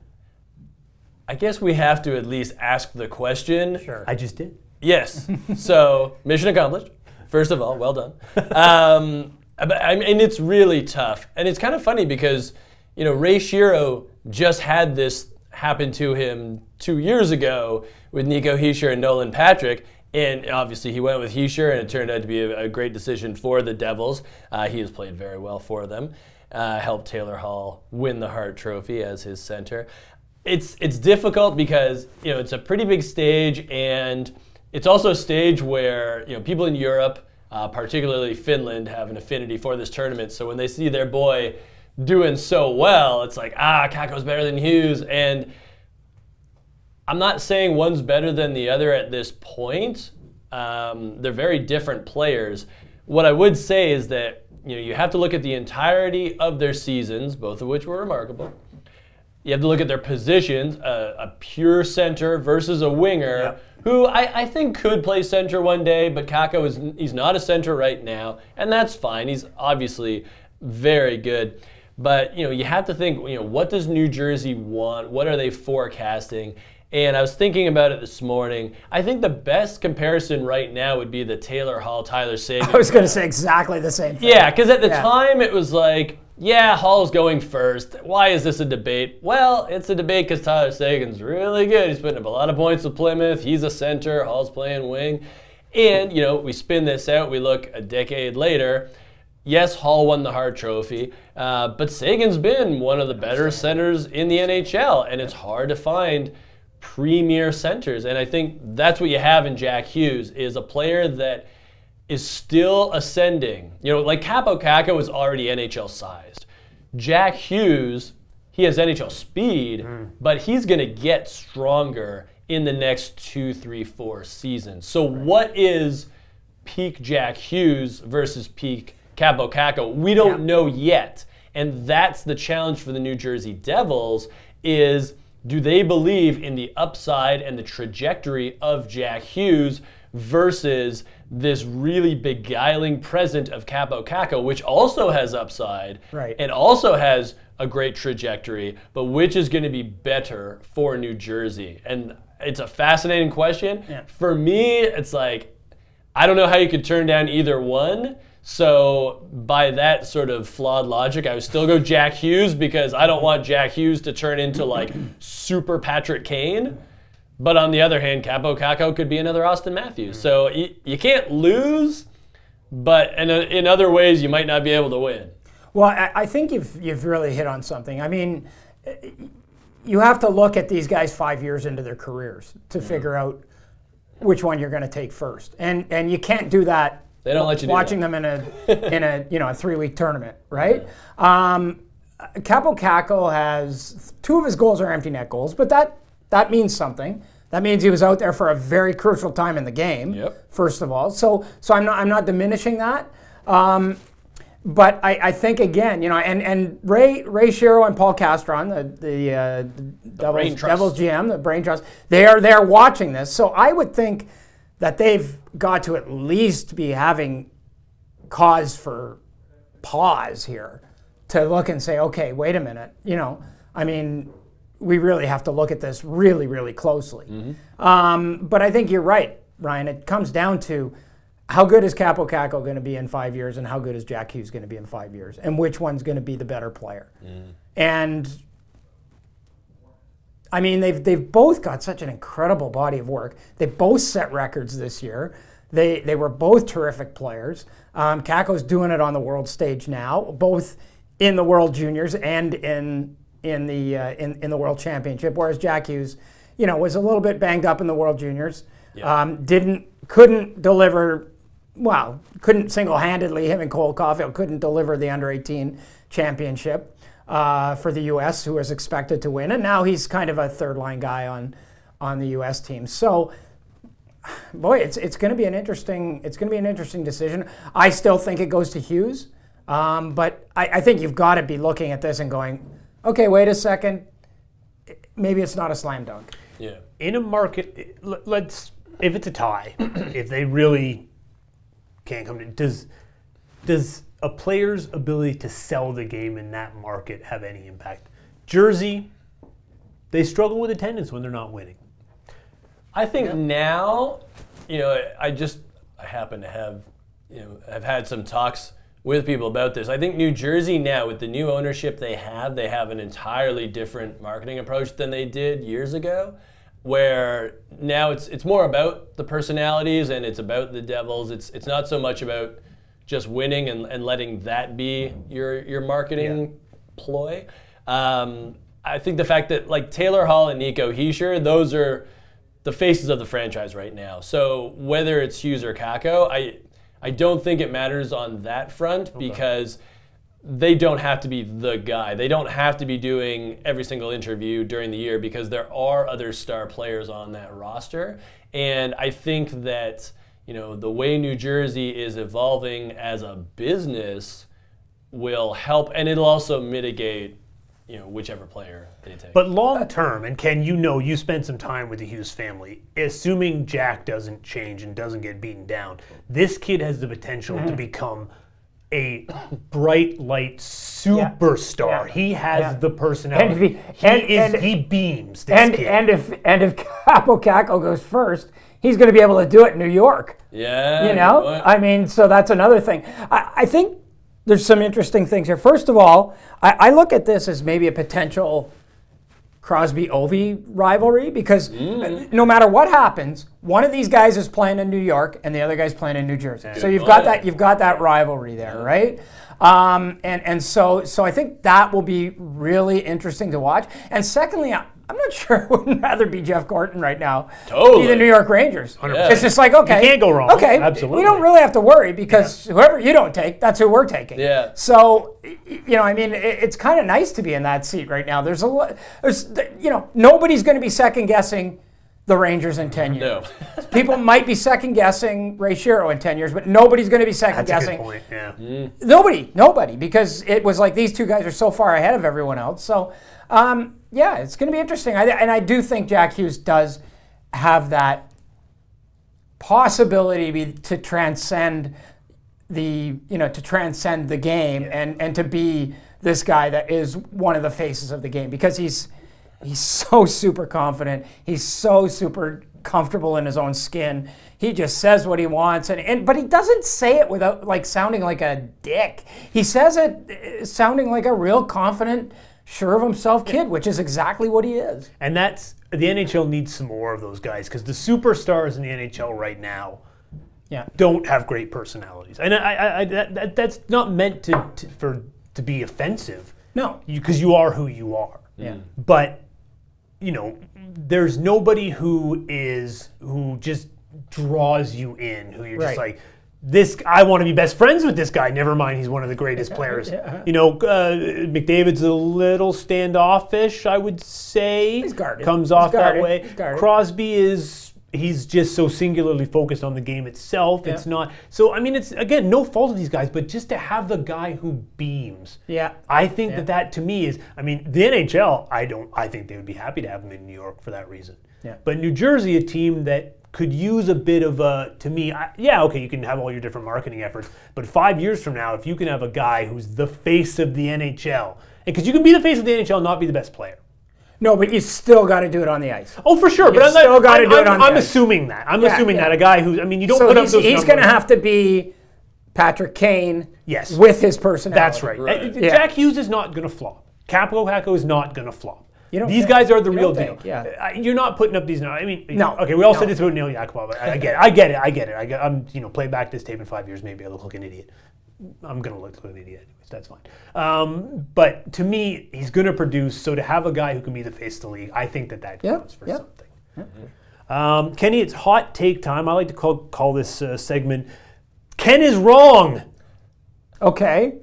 I guess we have to at least ask the question. Sure. I just did. Yes. so mission accomplished. First of all, well done. Um, but, I mean, it's really tough, and it's kind of funny because you know Ray Shero just had this happen to him two years ago with Nico Hischier and Nolan Patrick. And obviously, he went with Hischier, and it turned out to be a, a great decision for the Devils. Uh, he has played very well for them. Uh, helped Taylor Hall win the Hart Trophy as his center. It's it's difficult because you know it's a pretty big stage, and it's also a stage where you know people in Europe, uh, particularly Finland, have an affinity for this tournament. So when they see their boy doing so well, it's like ah, Kakko's better than Hughes, and I'm not saying one's better than the other at this point. Um, they're very different players. What I would say is that you know you have to look at the entirety of their seasons, both of which were remarkable. You have to look at their positions, a, a pure center versus a winger, Yep. who I, I think could play center one day, but Kakko is he's not a center right now, and that's fine. He's obviously very good. But you know, you have to think, you know, what does New Jersey want? What are they forecasting? And I was thinking about it this morning. I think the best comparison right now would be the Taylor Hall, Tyler Seguin. I was going to say exactly the same thing. Yeah, because at the Yeah. time it was like, yeah, Hall's going first. Why is this a debate? Well, it's a debate because Tyler Seguin's really good. He's putting up a lot of points with Plymouth. He's a center. Hall's playing wing. And, you know, we spin this out. We look a decade later. Yes, Hall won the Hart Trophy, uh, but Seguin's been one of the better centers in the NHL, and it's hard to find premier centers. And I think that's what you have in Jack Hughes is a player that is still ascending. You know, like Kaapo Kakko is already NHL sized. Jack Hughes, he has NHL speed, hmm. but he's going to get stronger in the next two, three, four seasons. So, what is peak Jack Hughes versus peak Kaapo Kakko? We don't Yeah. know yet. And that's the challenge for the New Jersey Devils is do they believe in the upside and the trajectory of Jack Hughes versus this really beguiling present of Kaapo Kakko, which also has upside Right. and also has a great trajectory, but which is going to be better for New Jersey? And it's a fascinating question. Yeah. For me, it's like I don't know how you could turn down either one. So by that sort of flawed logic, I would still go Jack Hughes because I don't want Jack Hughes to turn into like super Patrick Kane. But on the other hand, Kaapo Kakko could be another Auston Matthews. Mm-hmm. So you, you can't lose, but in, in other ways, you might not be able to win. Well, I, I think you've you've really hit on something. I mean, you have to look at these guys five years into their careers to mm-hmm. figure out which one you're going to take first, and and you can't do that. They don't let you do watching them in a in a you know a three week tournament, right? Um, Kaapo Kakko has two of his goals are empty net goals, but that that means something. That means he was out there for a very crucial time in the game. Yep. First of all, so so I'm not I'm not diminishing that. Um, but I, I think again, you know, and, and Ray Ray Shero and Paul Castron, the the, uh, the Devils, Devils GM, the Brain Trust, they are there watching this. So I would think that they've got to at least be having cause for pause here to look and say, okay, wait a minute, you know, I mean, we really have to look at this really, really closely. Um, but I think you're right, Ryan. It comes down to how good is Kaapo Kakko going to be in five years, and how good is Jack Hughes going to be in five years, and which one's going to be the better player. And I mean, they've they've both got such an incredible body of work. They both set records this year. They they were both terrific players. Um, Kakko's doing it on the world stage now, both in the World Juniors and in in the uh, in in the World Championship. Whereas Jack Hughes, you know, was a little bit banged up in the World Juniors. Um, didn't couldn't deliver. Well, couldn't single-handedly him and Cole Caufield couldn't deliver the under 18 championship uh, for the U.S., who was expected to win, and now he's kind of a third-line guy on on the U.S. team. So, boy, it's it's going to be an interesting it's going to be an interesting decision. I still think it goes to Hughes, um, but I, I think you've got to be looking at this and going, okay, wait a second, maybe it's not a slam dunk. Yeah. in a market, let's if it's a tie, if they really can't come to does does a player's ability to sell the game in that market have any impact? Jersey, they struggle with attendance when they're not winning. I think now, you know, I just I happen to have, you know, have had some talks with people about this. I think New Jersey now, with the new ownership they have, they have an entirely different marketing approach than they did years ago. Where now it's it's more about the personalities and it's about the Devils. It's it's not so much about just winning and, and letting that be your your marketing ploy. Um, I think the fact that like Taylor Hall and Nico Hischier, those are the faces of the franchise right now. So whether it's Hughes or Kakko, I I don't think it matters on that front because they don't have to be the guy. They don't have to be doing every single interview during the year because there are other star players on that roster. And I think that, you know, the way New Jersey is evolving as a business will help and it'll also mitigate, you know, whichever player they take. But long term, and Ken, you know, you spent some time with the Hughes family. Assuming Jack doesn't change and doesn't get beaten down, this kid has the potential to mm. become a bright light superstar. Yeah. He has Yeah. the personality. And if he- he and- is. and- he beams. This And kid. and if and if Kaapo Kakko goes first, he's going to be able to do it in New York. yeah, You know. I mean, so that's another thing. I, I think there's some interesting things here. First of all, I, I look at this as maybe a potential Crosby Ovi rivalry because Mm. no matter what happens, one of these guys is playing in New York and the other guy's playing in New Jersey. So you've got that you've got that rivalry there, right? Um, and and so so I think that will be really interesting to watch. And secondly, I'm not sure I wouldn't rather be Jeff Gorton right now. Be Totally. the New York Rangers. 100%. It's just like okay, You can't go wrong. Okay, Absolutely. We don't really have to worry because whoever you don't take, that's who we're taking. Yeah. So you know, I mean, it's kind of nice to be in that seat right now. There's a lot. There's you know, nobody's going to be second guessing the Rangers in ten years. no. People might be second guessing Ray Shero in ten years, but nobody's going to be second That's a guessing good point. Yeah. Mm-hmm. Nobody, nobody, because it was like these two guys are so far ahead of everyone else. So, um, yeah, it's going to be interesting. I, and I do think Jack Hughes does have that possibility to, be, to transcend the, you know, to transcend the game and, and to be this guy that is one of the faces of the game because he's he's so super confident. He's so super comfortable in his own skin. He just says what he wants, and, and but he doesn't say it without like sounding like a dick. He says it uh, sounding like a real confident, sure of himself kid, which is exactly what he is. And that's the NHL needs some more of those guys because the superstars in the NHL right now Yeah. don't have great personalities, and I, I, I that, that, that's not meant to, to for to be offensive. No. because you, are who you are. Yeah. Mm. But you know, there's nobody who is who just draws you in, who you're just like. This I want to be best friends with this guy. Never mind, he's one of the greatest players. You know, uh, McDavid's a little standoffish, I would say. He's guarded. Comes He's off guarded. that way. Crosby is he's just so singularly focused on the game itself. It's not so. I mean, it's again no fault of these guys, but just to have the guy who beams. Yeah. I think that that to me is. I mean, the NHL. I don't. I think they would be happy to have him in New York for that reason. Yeah. But New Jersey, a team that could use a bit of a. To me, I, yeah, okay, you can have all your different marketing efforts, but five years from now, if you can have a guy who's the face of the NHL, because you can be the face of the NHL, and not be the best player. No, but you still got to do it on the ice. Oh, for sure. but I'm, still gotta I'm, do it I'm, on the I'm ice. assuming that. I'm Yeah, assuming yeah. that a guy who's. I mean, you don't So put up he's, those he's going to have to be Patrick Kane. Yes. With his personality. That's right. Right. Uh, Yeah. Jack Hughes is not going to flop. Kaapo Kakko is not going to flop. You don't These guys are the real deal. think, yeah. You're not putting up these. I mean, No, Okay, we all said this about Nail Yakupov. I, I get it. I get it. I get it. I get, I'm, you know, play back this tape in five years, maybe I look like an idiot. I'm going to look like an idiot anyways. That's fine. Um, but to me, he's going to produce. So to have a guy who can be the face of the league, I think that that counts for yeah. something. Um, Kenny, it's hot take time. I like to call call this uh, segment. Ken is wrong. Okay.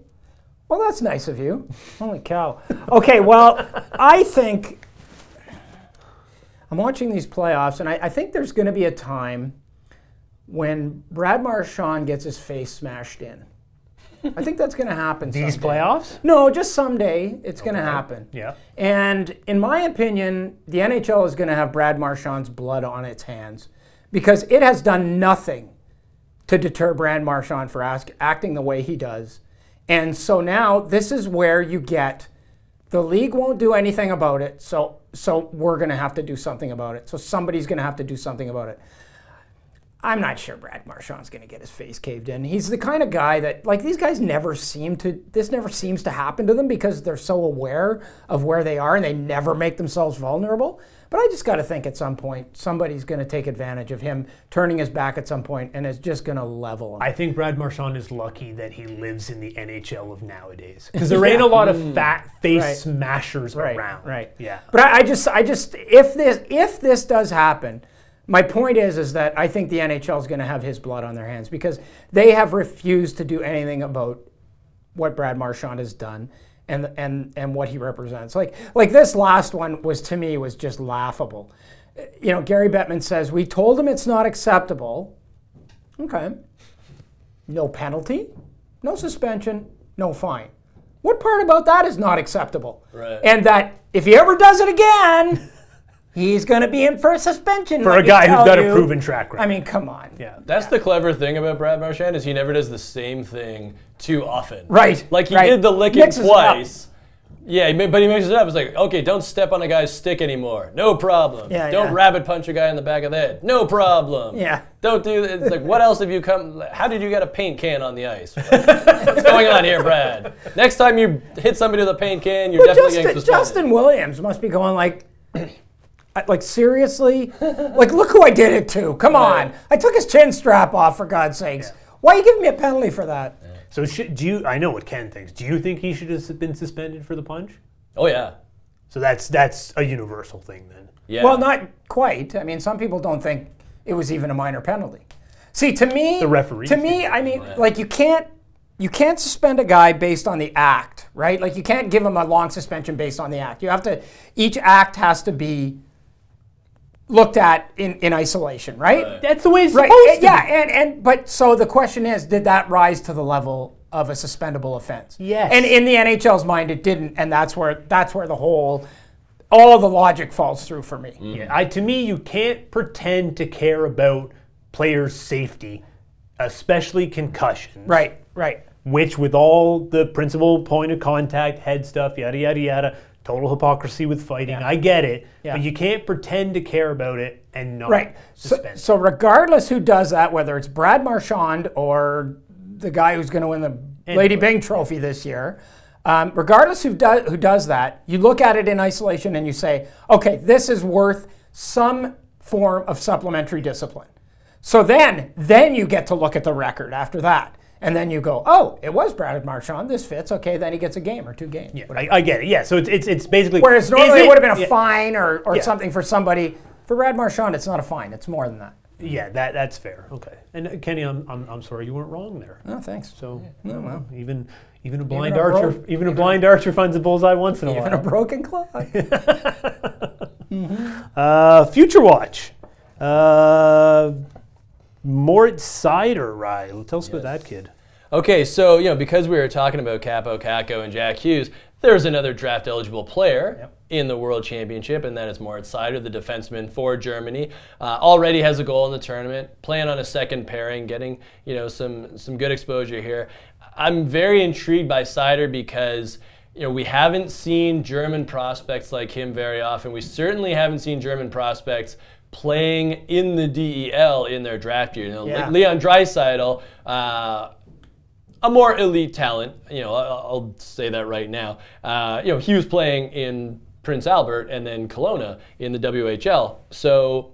Well, that's nice of you. Holy cow. Okay, well, I think I'm watching these playoffs, and I, I think there's going to be a time when Brad Marchand gets his face smashed in. I think that's going to happen. These someday. playoffs. No, just someday it's going to happen. Yeah. And in my opinion, the NHL is going to have Brad Marchand's blood on its hands because it has done nothing to deter Brad Marchand for ask, acting the way he does. And so now this is where you get the league won't do anything about it. So so we're going to have to do something about it. So somebody's going to have to do something about it. I'm not sure Brad Marchand's going to get his face caved in. He's the kind of guy that, like, these guys never seem to, this never seems to happen to them because they're so aware of where they are and they never make themselves vulnerable. But I just got to think at some point, somebody's going to take advantage of him turning his back at some point and is just going to level him. I think Brad Marchand is lucky that he lives in the NHL of nowadays because there ain't a lot of mm. fat face Right. smashers right, around. right. Yeah. But I, I just, I just, if this, if this does happen, my point is, is that I think the NHL is going to have his blood on their hands because they have refused to do anything about what Brad Marchand has done and and and what he represents. Like like this last one was to me was just laughable. You know, Gary Bettman says we told him it's not acceptable. Okay. No penalty, no suspension, no fine. What part about that is not acceptable? Right. And that if he ever does it again, he's going to be in for a suspension. For let a guy who's got a proven track record. I mean, come on. yeah. That's the clever thing about Brad Marchand is he never does the same thing too often. Right, Like he right. did the licking Mixes twice. Yeah, but he mixes it up. It's like, okay, don't step on a guy's stick anymore. No problem. Yeah, don't yeah. rabbit punch a guy in the back of the head. No problem. Yeah. Don't do that. It's like, what else have you come? How did you get a paint can on the ice? What's going on here, Brad? Next time you hit somebody with a paint can, you're But definitely Justin, getting suspended. Justin Williams must be going like, like seriously, like look who I did it to. Come Right. on, I took his chin strap off for God's sakes. Why are you giving me a penalty for that? So should, do you? I know what Ken thinks. Do you think he should have been suspended for the punch? Oh yeah. So that's that's a universal thing then. Yeah. Well, not quite. I mean, some people don't think it was even a minor penalty. See, to me, The referee To me, I mean, like you can't you can't suspend a guy based on the act, right? Like you can't give him a long suspension based on the act. You have to each act has to be looked at in, in isolation, right? That's the way it's Right. supposed and- to. yeah, be. and and but so the question is, did that rise to the level of a suspendable offense? Yes. And in the NHL's mind, it didn't, and that's where that's where the whole all the logic falls through for me. Mm. Yeah, I, to me, you can't pretend to care about players' safety, especially concussions. Right. Right. Which, with all the principal point of contact, head stuff, yada yada yada, total hypocrisy with fighting. I get it, Yeah. but you can't pretend to care about it and not Right. So, suspend. so regardless who does that, whether it's Brad Marchand or the guy who's going to win the Lady Byng Trophy this year, um, regardless who does who does that, you look at it in isolation and you say, okay, this is worth some form of supplementary discipline. So then, then you get to look at the record after that. And then you go, oh, it was Brad Marchand. This fits. Okay, then he gets a game or two games. yeah, I, I get it. Yeah, so it's it's, it's basically. Whereas normally it, would have been a yeah. fine or, or Yeah. something for somebody. For Brad Marchand, it's not a fine. It's more than that. Yeah, that that's fair. Okay. And uh, Kenny, I'm, I'm, I'm sorry you weren't wrong there. No, thanks. So No, well. even even a blind a archer even a blind archer finds a bullseye once in a while, Even a broken clock. Uh, Future Watch. Uh, Mort Seider, right? Tell us about that kid. Okay, so you know because we were talking about Kaapo Kakko and Jack Hughes, there's another draft eligible player Yep. in the World Championship, and that is Moritz Seider, the defenseman for Germany. Uh, already has a goal in the tournament. Playing on a second pairing, getting you know some some good exposure here. I'm very intrigued by Seider because. You know, we haven't seen German prospects like him very often. We certainly haven't seen German prospects playing in the DEL in their draft year. You know, Yeah. Leon Draisaitl, uh, a more elite talent. You know, I'll, I'll say that right now. Uh, you know, he was playing in Prince Albert and then Kelowna in the WHL. So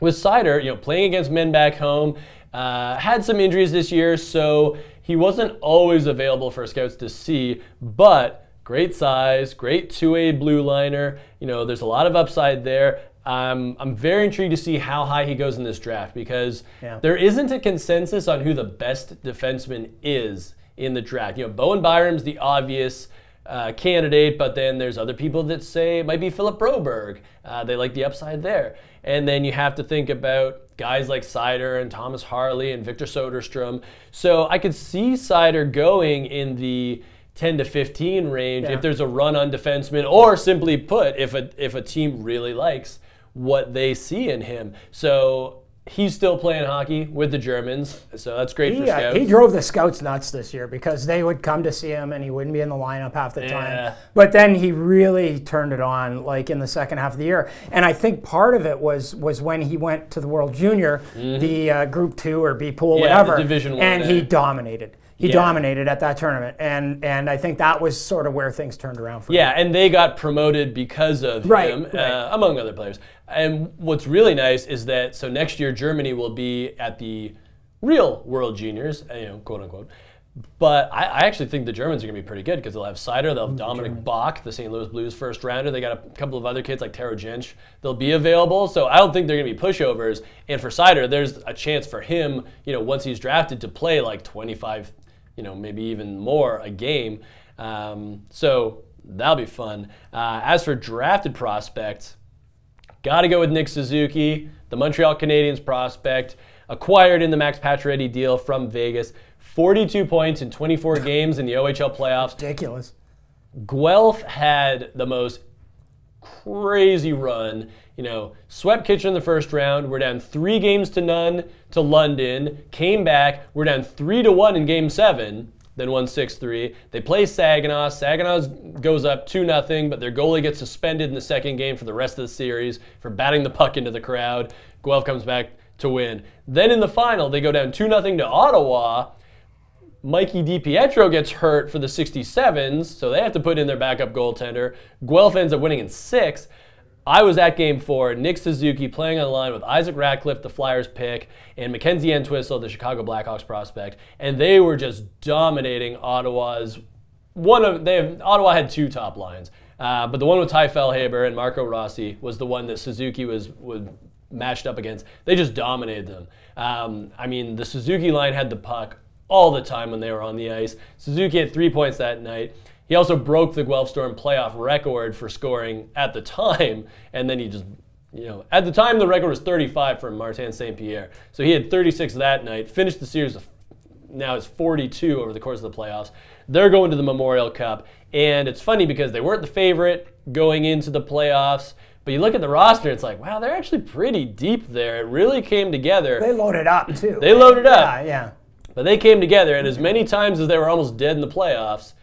with Seider, you know, playing against men back home, uh, had some injuries this year, so he wasn't always available for scouts to see. But great size, great two-way blue liner. You know, there's a lot of upside there. Um, I'm very intrigued to see how high he goes in this draft because Yeah. there isn't a consensus on who the best defenseman is in the draft. You know, Bowen Byram's the obvious uh, candidate, but then there's other people that say it might be Philip Broberg. Uh, they like the upside there. And then you have to think about guys like Seider and Thomas Harley and Victor Soderstrom. So I could see Seider going in the 10 to 15 range Yeah. if there's a run on defenseman, or simply put, if a, if a team really likes what they see in him. So he's still playing hockey with the Germans, so that's great for He, uh, he drove the scouts nuts this year because they would come to see him and he wouldn't be in the lineup half the Yeah. time. But then he really turned it on, like in the second half of the year. And I think part of it was was when he went to the World Junior, the uh, Group Two or B pool, Mm-hmm. Yeah, whatever, Division One and he dominated. He Yeah. dominated at that tournament, and and I think that was sort of where things turned around for him. Yeah, and they got promoted because of Right, him, right. Uh, among other players. And what's really nice is that so next year Germany will be at the real World Juniors, uh, you know, quote unquote. But I, I actually think the Germans are going to be pretty good because they'll have Seider, they'll have Dominic Bokk, the St. Louis Blues first rounder. They got a couple of other kids like Taro Jentzsch. They'll be available, so I don't think they're going to be pushovers. And for Seider, there's a chance for him, you know, once he's drafted, to play like 25, you know, maybe even more a game. Um, so that'll be fun. Uh, as for drafted prospects, got to go with Nick Suzuki, the Montreal Canadiens prospect, acquired in the Max Pacioretty deal from Vegas. 42 points in 24 games in the OHL playoffs. ridiculous. Guelph had the most crazy run. You know, swept Kitchen in the first round. We're down three games to none to London. Came back. We're down three to one in Game Seven. Then won six three. They play Saginaw. Saginaw goes up 2-0, but their goalie gets suspended in the second game for the rest of the series for batting the puck into the crowd. Guelph comes back to win. Then in the final, they go down 2-0 to Ottawa. Mikey DiPietro gets hurt for the 67s, so they have to put in their backup goaltender. Guelph ends up winning in six. I was at game four, Nick Suzuki playing on the line with Isaac Ratcliffe, the Flyers pick, and Mackenzie Entwistle, the Chicago Blackhawks prospect, and they were just dominating Ottawa's one of they have Ottawa had two top lines, uh, but the one with Ty Felhaber and Marco Rossi was the one that Suzuki was was matched up against. They just dominated them. Um, I mean, the Suzuki line had the puck all the time when they were on the ice. Suzuki had three points that night. He also broke the Guelph Storm playoff record for scoring at the time, and then he just you know, at the time the record was 35 for Martin St. Pierre. So he had 36 that night, finished the series now it's 42 over the course of the playoffs. They're going to the Memorial Cup, and it's funny because they weren't the favorite going into the playoffs. But you look at the roster, it's like, wow, they're actually pretty deep there. It really came together. They loaded up too. They loaded up. Yeah, yeah. But they came together, and as many times as they were almost dead in the playoffs,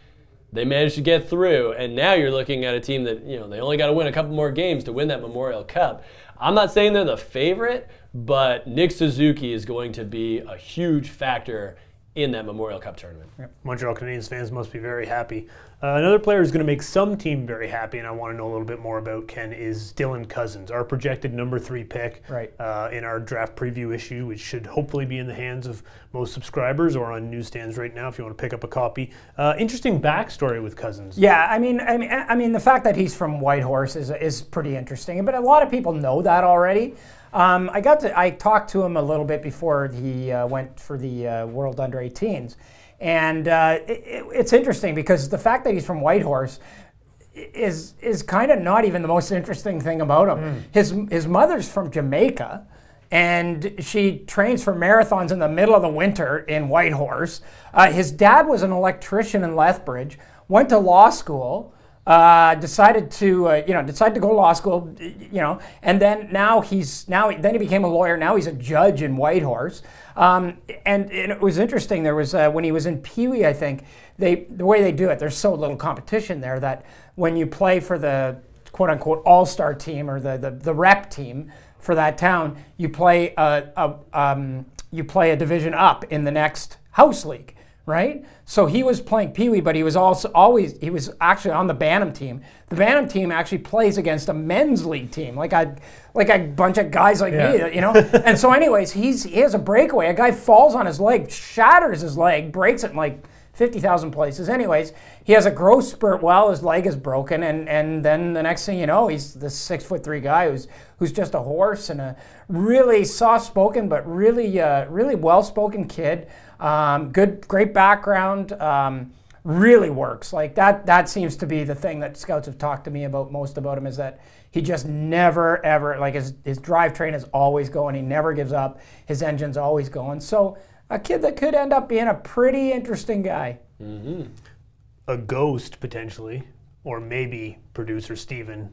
they managed to get through. And now you're looking at a team that, you know, they only got to win a couple more games to win that Memorial Cup. I'm not saying they're the favorite, but Nick Suzuki is going to be a huge factor in that Memorial Cup tournament. Montreal Canadiens fans must be very happy. Uh, another player who's going to make some team very happy, and I want to know a little bit more about Ken, is Dylan Cozens, our projected number three pick Right. uh, in our draft preview issue, which should hopefully be in the hands of most subscribers or on newsstands right now if you want to pick up a copy. Uh, interesting backstory with Cozens. Yeah, I mean, I mean, I mean, the fact that he's from Whitehorse is is pretty interesting, but a lot of people know that already. Um, I got to I talked to him a little bit before he uh, went for the uh, World Under 18s, and uh, it, it's interesting because the fact that he's from Whitehorse is is kind of not even the most interesting thing about him. Mm. His his mother's from Jamaica, and she trains for marathons in the middle of the winter in Whitehorse. Uh, his dad was an electrician in Lethbridge, went to law school. Uh, decided to uh, you know decided to go to law school you know and then now he's now then he became a lawyer. Now he's a judge in Whitehorse. Um, and, and, it was interesting. There was uh, when he was in Pee Wee I think they the way they do it there's so little competition there that when you play for the quote unquote all star team or the, the, the rep team for that town, you play a, a um, you play a division up in the next house league, right? So he was playing Pee Wee, but he was also always he was actually on the Bantam team. The Bantam team actually plays against a men's league team, like a like a bunch of guys like yeah. me, you know. and so, anyways, he's he has a breakaway. A guy falls on his leg, shatters his leg, breaks it in like 50,000 places. Anyways, he has a growth spurt while his leg is broken, and, and then the next thing you know, he's this six foot three guy who's who's just a horse and a really soft spoken but really uh, really well spoken kid. Um, good, great background. Um, really works like that. That seems to be the thing that scouts have talked to me about most about him is that he just never ever like his his drivetrain is always going. He never gives up. His engine's always going. So a kid that could end up being a pretty interesting guy. Mm-hmm. A ghost, potentially, or maybe producer Steven.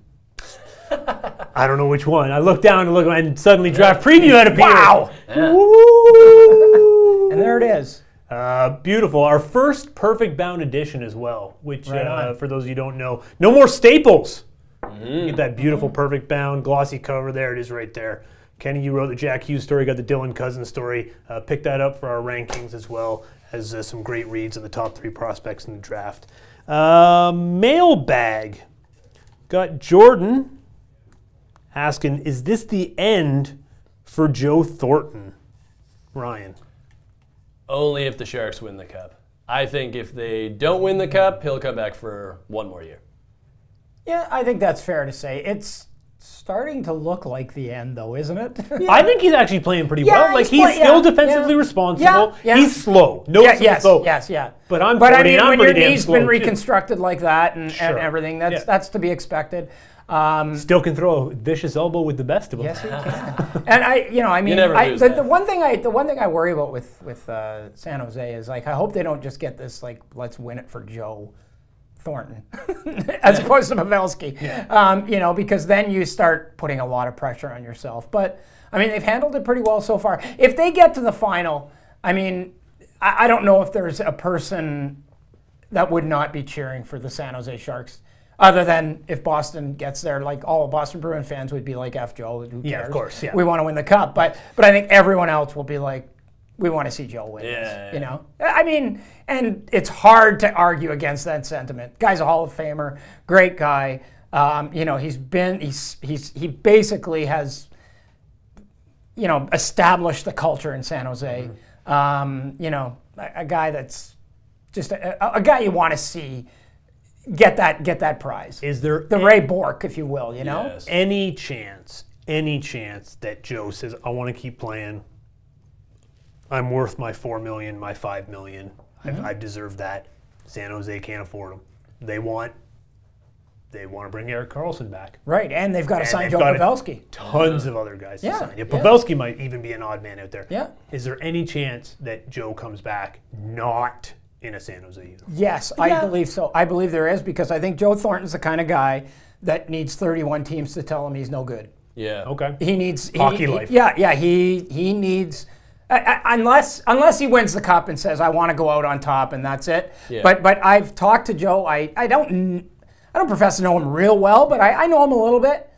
I don't know which one. I look down and look, and suddenly draft preview had appeared. Wow! Yeah. and there it is. Uh, beautiful. Our first perfect bound edition as well, which, right uh, for those of you don't know, no more staples. Mm-hmm. Get that beautiful mm-hmm. perfect bound glossy cover. There it is, right there. Kenny, you wrote the Jack Hughes story, got the Dylan Cozens story. Uh, pick that up for our rankings as well as uh, some great reads on the top three prospects in the draft. Uh, mailbag. Got Jordan asking, is this the end for Joe Thornton? Ryan. Only if the Sharks win the cup. I think if they don't win the cup, he'll come back for one more year. Yeah, I think that's fair to say. It's starting to look like the end, though, isn't it? Yeah. I think he's actually playing pretty yeah, well. Like he's, he's still yeah, defensively responsible. He's slow. No, yes, slow. yes, yeah. But I'm but 40, I mean, when your knee's been reconstructed too. like that and, sure. and everything, that's that's to be expected. Um, Still can throw a vicious elbow with the best of them. Yes, he can. and I, you know, I mean, I, the, the, one thing I, the one thing I worry about with with uh, San Jose is like, I hope they don't just get this like, let's win it for Joe Thornton as opposed to Pavelski. Yeah. Um, you know, because then you start putting a lot of pressure on yourself. But I mean, they've handled it pretty well so far. If they get to the final, I mean, I, I don't know if there's a person that would not be cheering for the San Jose Sharks. Other than if Boston gets there, like all Boston Bruin fans would be like, "F Joe, who cares? Yeah, of course. Yeah. We want to win the cup." But but I think everyone else will be like, we want to see Joe win. Yeah, this, you know, I mean, and it's hard to argue against that sentiment. Guy's a Hall of Famer, great guy. Um, you know, he's been he's he's he basically has, you know, established the culture in San Jose. Mm-hmm. Um, you know, a, a, guy that's just a, a guy you want to see get that get that prize. Is there the any, Ray Bourque, if you will? You know, yes. any chance, any chance that Joe says, "I want to keep playing." I'm worth my four million, my five million. Mm-hmm. I've, deserved that. San Jose can't afford them. They want they want to bring Erik Karlsson back. Right, and they've got to sign Joe Pavelski. Tons of other guys yeah, to sign. Yeah, Pavelski yeah. might even be an odd man out there. Yeah. Is there any chance that Joe comes back not in a San Jose uniform? Yes, yeah. I believe so. I believe there is because I think Joe Thornton's the kind of guy that needs 31 teams to tell him he's no good. Yeah. Okay. He needs hockey he, life. He, yeah, yeah. He he needs unless unless he wins the cup and says I want to go out on top and that's it. Yeah. But but I've talked to Joe. I, I don't I don't profess to know him real well, but I, I know him a little bit.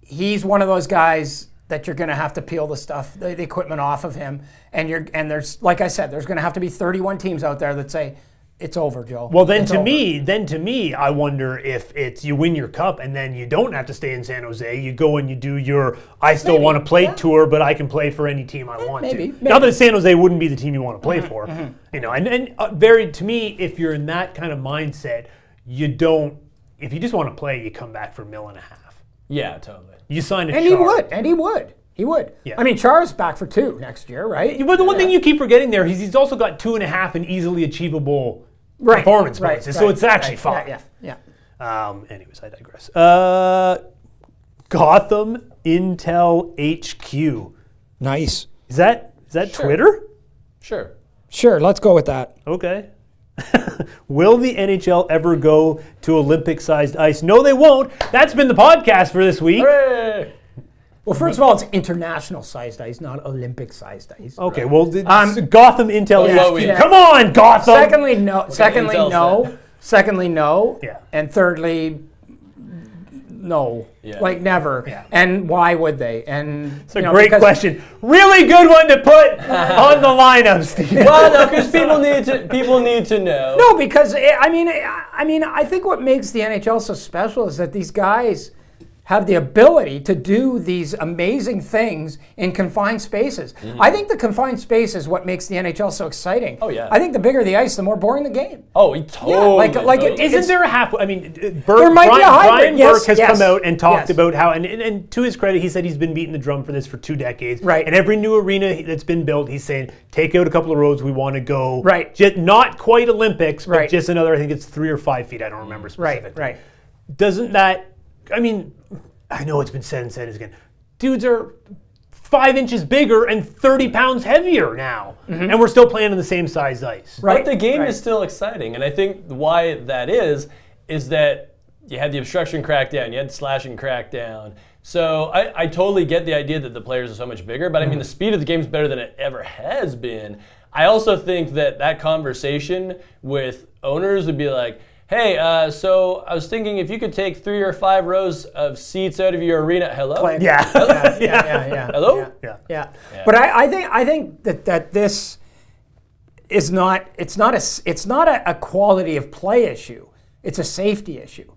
He's one of those guys that you're going to have to peel the stuff, the, the equipment off of him, and you're and there's like I said, there's going to have to be 31 teams out there that say it's over, Joe. Well, then it's to over. me, then to me, I wonder if it's you win your cup and then you don't have to stay in San Jose. You go and you do your I still want to play yeah. tour, but I can play for any team I want maybe, to. Maybe. Not that San Jose wouldn't be the team you want to play mm-hmm, for, mm-hmm. you know. And and uh, very to me, if you're in that kind of mindset, you don't. If you just want to play, you come back for a mill and a half. Yeah, totally. You signed a And he would, and he would. He would. Yeah. I mean, Char's back for two next year, right? But the one thing you keep forgetting there is he's also got two and a half and easily achievable right. performance right, bonuses. So it's actually right. fine. Yeah, yeah, yeah. Um, anyways, I digress. Uh, Gotham Intel HQ. Nice. Is that is that Sure. Twitter? Sure. Sure, let's go with that. Okay. Will the NHL ever go to Olympic-sized ice? No, they won't. That's been the podcast for this week. Hooray! Well, first of all, it's international sized ice, not Olympic sized ice. Okay, well, th- Um, Gotham Intel Yeah, yeah. Come on, Gotham. Secondly, no. Secondly, Intel no. said. Secondly, no. Yeah. And thirdly, no. Yeah. Like never. Yeah. And why would they? And It's a great question. Really good one to put on the lineup, Steve. Well, no, because people need to people need to know. No, because eh, I mean, I mean, I think what makes the NHL so special is that these guys have the ability to do these amazing things in confined spaces. I think the confined space is what makes the NHL so exciting. Oh, yeah. I think the bigger the ice, the more boring the game. Oh, he totally. like- like totally. is- Isn't there a half? I mean, uh, Burke, There might be a hybrid, Brian yes, Burke has yes, come out and talked yes. about how, and, and, and to his credit, he said he's been beating the drum for this for two decades. Right. And every new arena that's been built, he's saying, take out a couple of roads. We want to go. Right. Just not quite Olympics, but Right. just another. I think it's three or five feet. I don't remember specifically. Right, right. Doesn't that? I mean, I know it's been said and said again. Dudes are five inches bigger and 30 pounds heavier now, and we're still playing on the same size ice. Mm-hmm. Right. But the game right. is still exciting, and I think why that is is that you had the obstruction crackdown, you had the slashing crackdown. So I, I totally get the idea that the players are so much bigger, but I mean the speed of the game is better than it ever has been. I also think that that conversation with owners would be like, "Hey, uh, so I was thinking if you could take three or five rows of seats out of your arena. Hello, Play- Yeah. yeah, yeah, yeah, yeah. hello." Yeah. Yeah. Yeah. But I, I think I think that that this is not it's not a s- it's not a, a quality of play issue. It's a safety issue.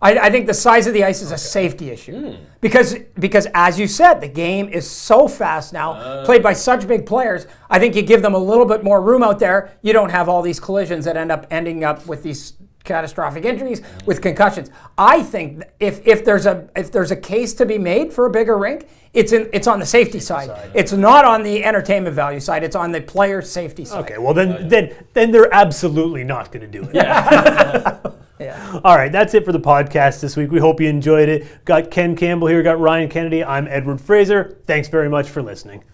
I, I think the size of the ice is a safety issue because because as you said, the game is so fast now, played by such big players. I think you give them a little bit more room out there. You don't have all these collisions that end up ending up with these catastrophic injuries with concussions. I think if if there's a if there's a case to be made for a bigger rink, it's in it's on the safety side. It's not on the entertainment value side. It's on the player safety side. Okay, well then, then, then they're absolutely not going to do it. Yeah. All right, that's it for the podcast this week. We hope you enjoyed it. Got Ken Campbell here. Got Ryan Kennedy. I'm Edward Fraser. Thanks very much for listening.